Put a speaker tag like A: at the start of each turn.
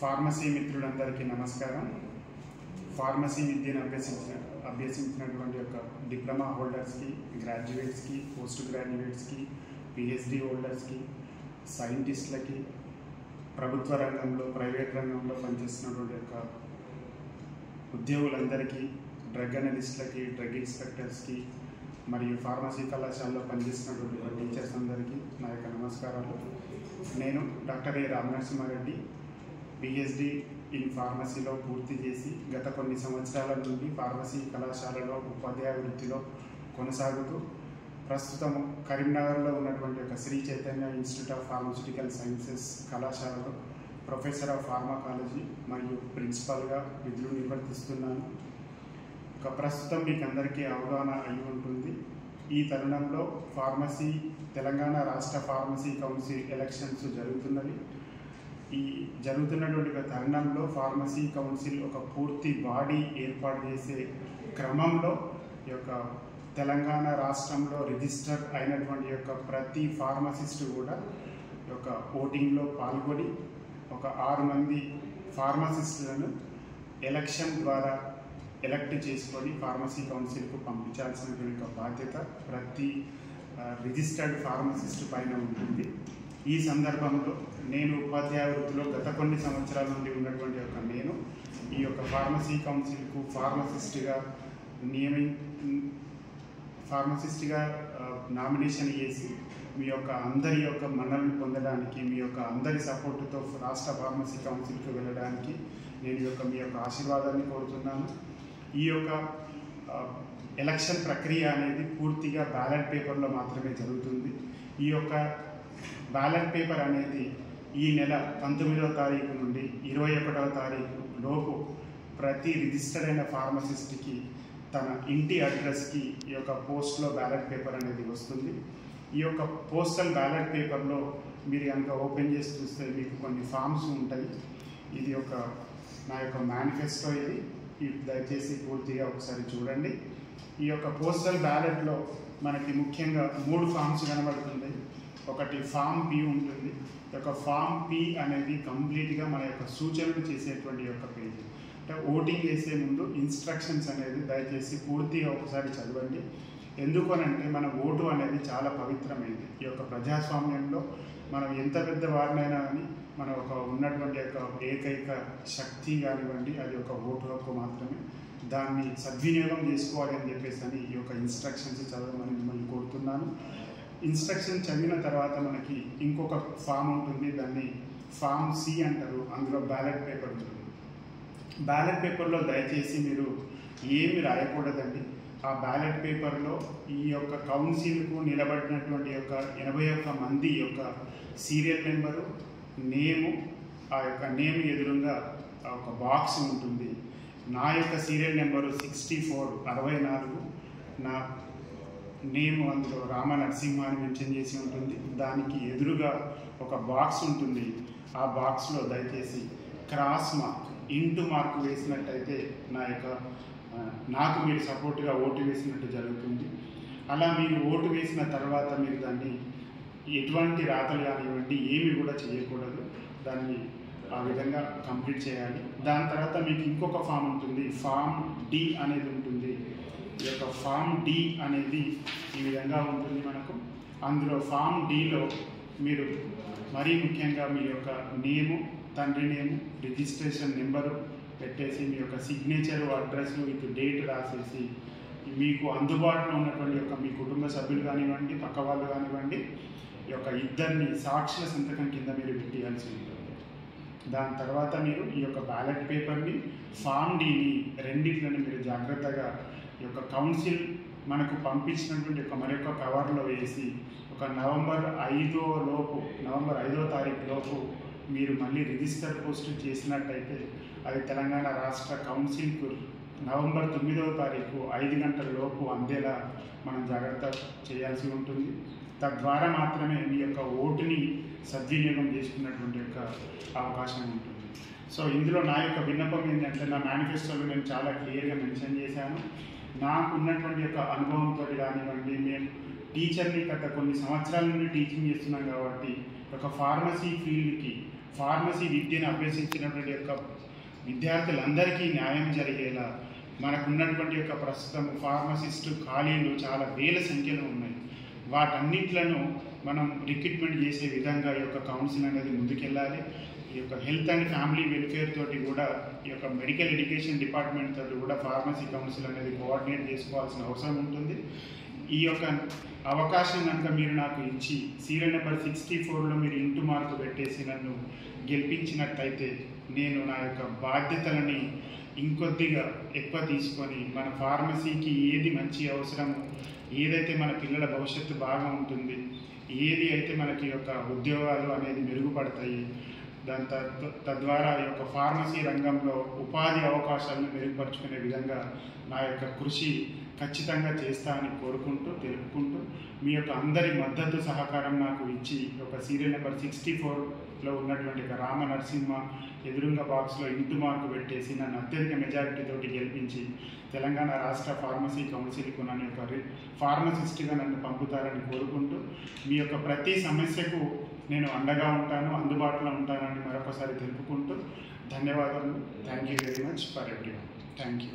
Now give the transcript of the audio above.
A: Pharmacy మిత్రులందరికీ నమస్కారం. Pharmacy విద్యను అభ్యసించిన అభ్యసించినటువంటి యొక్క డిప్లొమా హోల్డర్స్కి గ్రాడ్యుయేట్స్కి పోస్ట్ గ్రాడ్యుయేట్స్కి పిహెచ్డి హోల్డర్స్కి సైంటిస్టులకి ప్రభుత్వ రంగంలో ప్రైవేట్ రంగంలో పనిచేస్తున్నటువంటి యొక్క ఉద్యోగులందరికీ డ్రగ్ అనలిస్టులకి డ్రగ్ ఇన్స్పెక్టర్స్కి మరియు ఫార్మసీ కళాశాలలో పనిచేస్తున్నటువంటి టీచర్స్ అందరికీ నా యొక్క నమస్కారాలు. నేను doctor A. Ramanarasimha Reddy PhD in ఫార్మసీలో పూర్తి చేసి గత కొన్ని సంవత్సరాల నుండి ఫార్మసీ కళాశాలలో ఉపాధ్యాయ వృత్తిలో కొనసాగుతూ ప్రస్తుతం కరీంనగర్లో ఉన్నటువంటి ఒక Sri Chaitanya institute of pharmaceutical sciences కళాశాలలో ప్రొఫెసర్ ఆఫ్ ఫార్మాకాలజీ మరియు ప్రిన్సిపల్గా విధులు నిర్వర్తిస్తున్నాను. ఒక ప్రస్తుతం మీకు అందరికీ అవగాహన అయి ఉంటుంది. ఈ తరుణంలో ఫార్మసీ తెలంగాణ రాష్ట్ర ఫార్మసీ కౌన్సిల్ ఎలక్షన్స్ జరుగుతున్నవి. ఈ జరుగుతున్నటువంటి తరుణంలో ఫార్మసీ కౌన్సిల్ ఒక పూర్తి బాడీ ఏర్పాటు చేసే క్రమంలో ఈ యొక్క తెలంగాణ రాష్ట్రంలో రిజిస్టర్ అయినటువంటి యొక్క ప్రతి ఫార్మసిస్ట్ కూడా ఈ యొక్క ఓటింగ్లో పాల్గొని ఒక ఆరు మంది ఫార్మసిస్టులను ఎలక్షన్ ద్వారా ఎలక్ట్ చేసుకొని ఫార్మసీ కౌన్సిల్కు పంపించాల్సినటువంటి బాధ్యత ప్రతి రిజిస్టర్డ్ ఫార్మసిస్ట్ పైన ఉంటుంది. ఈ సందర్భంలో నేను ఉపాధ్యాయ వృత్తిలో గత కొన్ని సంవత్సరాల నుండి ఉన్నటువంటి యొక్క నేను ఈ యొక్క ఫార్మసీ కౌన్సిల్కు ఫార్మసిస్ట్గా నియమి ఫార్మసిస్ట్గా నామినేషన్ చేసి మీ యొక్క అందరి యొక్క మన్నలను పొందడానికి మీ యొక్క అందరి సపోర్టుతో రాష్ట్ర ఫార్మసీ కౌన్సిల్కి వెళ్ళడానికి నేను యొక్క మీ యొక్క ఆశీర్వాదాన్ని కోరుతున్నాను. ఈ యొక్క ఎలక్షన్ ప్రక్రియ అనేది పూర్తిగా బ్యాలెట్ పేపర్లో మాత్రమే జరుగుతుంది. ఈ యొక్క బ్యాలెట్ పేపర్ అనేది ఈ నెల పంతొమ్మిదవ తారీఖు నుండి ఇరవై ఒకటవ తారీఖు లోపు ప్రతి రిజిస్టర్ అయిన ఫార్మసిస్ట్కి తన ఇంటి అడ్రస్కి ఈ యొక్క పోస్ట్లో బ్యాలెట్ పేపర్ అనేది వస్తుంది. ఈ యొక్క పోస్టల్ బ్యాలెట్ పేపర్లో మీరు కనుక ఓపెన్ చేసి చూస్తే మీకు కొన్ని ఫామ్స్ ఉంటాయి. ఇది ఒక నా యొక్క మేనిఫెస్టో ఇది. ఇది దయచేసి పూర్తిగా ఒకసారి చూడండి. ఈ యొక్క పోస్టల్ బ్యాలెట్లో మనకి ముఖ్యంగా మూడు ఫామ్స్ కనబడుతుంది ఒకటి ఫామ్ పి ఉంటుంది. ఈ యొక్క ఫామ్ పి అనేది కంప్లీట్గా మన యొక్క సూచనలు చేసేటువంటి యొక్క పేజీ. అంటే ఓటింగ్ చేసే ముందు ఇన్స్ట్రక్షన్స్ అనేది దయచేసి పూర్తిగా ఒకసారి చదవండి. ఎందుకు అని అంటే మన ఓటు అనేది చాలా పవిత్రమైనది ఈ యొక్క ప్రజాస్వామ్యంలో మనం ఎంత పెద్ద వారినైనా కానీ మన ఒక ఉన్నటువంటి యొక్క ఏకైక శక్తి కానివ్వండి అది ఒక ఓటు హక్కు మాత్రమే. దాన్ని సద్వినియోగం చేసుకోవాలి అని చెప్పేసి అని ఈ యొక్క ఇన్స్ట్రక్షన్స్ చదవమని మిమ్మల్ని కోరుతున్నాను. ఇన్స్ట్రక్షన్ చదివిన తర్వాత మనకి ఇంకొక ఫామ్ ఉంటుంది దాన్ని ఫామ్ సి అంటారు. అందులో బ్యాలెట్ పేపర్ ఉంటుంది. బ్యాలెట్ పేపర్లో దయచేసి మీరు ఏమి రాయకూడదండి. ఆ బ్యాలెట్ పేపర్లో ఈ యొక్క కౌన్సిల్కు నిలబడినటువంటి యొక్క ఎనభై ఒక్క మంది యొక్క సీరియల్ నెంబరు నేము ఆ యొక్క నేమ్ ఎదురుగా ఆ ఒక బాక్స్ ఉంటుంది. నా యొక్క సీరియల్ నెంబరు సిక్స్టీ ఫోర్ అరవై నాలుగు నేమ్ అందులో రామ నరసింహ అని మెన్షన్ చేసి ఉంటుంది. దానికి ఎదురుగా ఒక బాక్స్ ఉంటుంది. ఆ బాక్స్లో దయచేసి క్రాస్ మార్క్ ఇంటు మార్క్ వేసినట్టయితే నా యొక్క నాకు మీరు సపోర్ట్గా ఓటు వేసినట్టు జరుగుతుంది. అలా మీరు ఓటు వేసిన తర్వాత మీరు దాన్ని ఎటువంటి రాతలు కానివ్వండి ఏమి కూడా చేయకూడదు. దాన్ని ఆ విధంగా కంప్లీట్ చేయాలి. దాని తర్వాత మీకు ఇంకొక ఫామ్ ఉంటుంది. ఫామ్ డి అనేది ఉంటుంది. ఈ యొక్క ఫామ్ డి అనేది ఈ విధంగా ఉంటుంది మనకు. అందులో ఫామ్ డిలో మీరు మరీ ముఖ్యంగా మీ యొక్క నేము తండ్రి నేము రిజిస్ట్రేషన్ నెంబరు పెట్టేసి మీ యొక్క సిగ్నేచరు అడ్రస్ విత్ డేట్ రాసేసి మీకు అందుబాటులో ఉన్నటువంటి యొక్క మీ కుటుంబ సభ్యులు కానివ్వండి పక్క వాళ్ళు కానివ్వండి ఈ యొక్క ఇద్దరిని సాక్షుల సంతకం కింద మీరు పెట్టేయాల్సి ఉంటుంది. దాని తర్వాత మీరు ఈ యొక్క బ్యాలెట్ పేపర్ని ఫామ్ డీని రెండింటిని మీరు జాగ్రత్తగా యొక్క కౌన్సిల్ మనకు పంపించినటువంటి ఒక మరొక కవర్లో వేసి ఒక నవంబర్ ఐదో లోపు నవంబర్ ఐదో తారీఖు లోపు మీరు మళ్ళీ రిజిస్టర్ పోస్ట్ చేసినట్టయితే అది తెలంగాణ రాష్ట్ర కౌన్సిల్కు నవంబర్ తొమ్మిదవ తారీఖు ఐదు గంటల లోపు అందేలా మనం జాగ్రత్త చేయాల్సి ఉంటుంది. తద్వారా మాత్రమే మీ యొక్క ఓటుని సద్వినియోగం చేసుకున్నటువంటి యొక్క అవకాశం ఉంటుంది. సో ఇందులో నా యొక్క విన్నపం ఏంటంటే నా మేనిఫెస్టోలో నేను చాలా క్లియర్గా మెన్షన్ చేశాను. నాకు ఉన్నటువంటి యొక్క అనుభవంతో కానివ్వండి మేము టీచర్ని గత కొన్ని సంవత్సరాల నుండి టీచింగ్ చేస్తున్నాం కాబట్టి ఒక ఫార్మసీ ఫీల్డ్కి ఫార్మసీ విద్యను అభ్యసించినటువంటి యొక్క విద్యార్థులందరికీ న్యాయం జరిగేలా మనకున్నటువంటి యొక్క ప్రస్తుతం ఫార్మసిస్టు ఖాళీలు చాలా వేల సంఖ్యలో ఉన్నాయి. వాటన్నిట్లను మనం రిక్రూట్మెంట్ చేసే విధంగా యొక్క కౌన్సిల్ అనేది ముందుకెళ్ళాలి. ఈ యొక్క హెల్త్ అండ్ ఫ్యామిలీ వెల్ఫేర్ తోటి కూడా ఈ యొక్క మెడికల్ ఎడ్యుకేషన్ డిపార్ట్మెంట్ తోటి కూడా ఫార్మసీ కౌన్సిల్ అనేది కోఆర్డినేట్ చేసుకోవాల్సిన అవసరం ఉంటుంది. ఈ యొక్క అవకాశం కనుక మీరు నాకు ఇచ్చి సీరియల్ నెంబర్ సిక్స్టీ ఫోర్లో మీరు ఇంటు మార్కు పెట్టేసి నన్ను గెలిపించినట్టయితే నేను నా యొక్క బాధ్యతలని ఇంకొద్దిగా ఎక్కువ తీసుకొని మన ఫార్మసీకి ఏది మంచి అవసరమో ఏదైతే మన పిల్లల భవిష్యత్తు బాగా ఉంటుంది ఏది అయితే మనకి యొక్క ఉద్యోగాలు అనేది మెరుగుపడతాయి దాని తద్- తద్వారా ఈ యొక్క ఫార్మసీ రంగంలో ఉపాధి అవకాశాలను మెరుగుపరుచుకునే విధంగా నా యొక్క కృషి ఖచ్చితంగా చేస్తా అని కోరుకుంటూ తెలుపుకుంటూ మీ యొక్క అందరి మద్దతు సహకారం నాకు ఇచ్చి ఒక సీరియల్ నెంబర్ సిక్స్టీ ఫోర్లో ఉన్నటువంటి ఒక రామ నరసింహ ఎదురుంగ బాక్స్లో ఇంటు మార్కు పెట్టేసి నన్ను అత్యధిక మెజారిటీతోటి గెలిపించి తెలంగాణ రాష్ట్ర ఫార్మసీ కౌన్సిల్కు నన్ను యొక్క ఫార్మసిస్ట్గా నన్ను పంపుతారని కోరుకుంటూ మీ యొక్క ప్రతి సమస్యకు నేను అండగా ఉంటాను అందుబాటులో ఉంటానని మరొకసారి తెలుపుకుంటూ ధన్యవాదాలు thank you very much for every thank you